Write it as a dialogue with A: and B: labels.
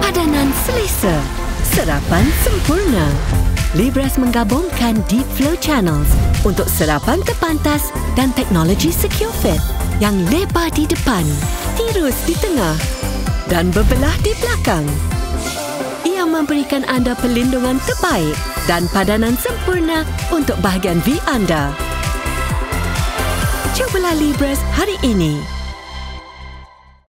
A: Padanan selesa. Serapan sempurna. Libras menggabungkan Deep Flow Channels untuk serapan terpantas dan teknologi Secure Fit yang lebar di depan, tirus di tengah dan berbelah di belakang. Ia memberikan anda perlindungan terbaik dan padanan sempurna untuk bahagian V anda. Cubalah Libras hari ini.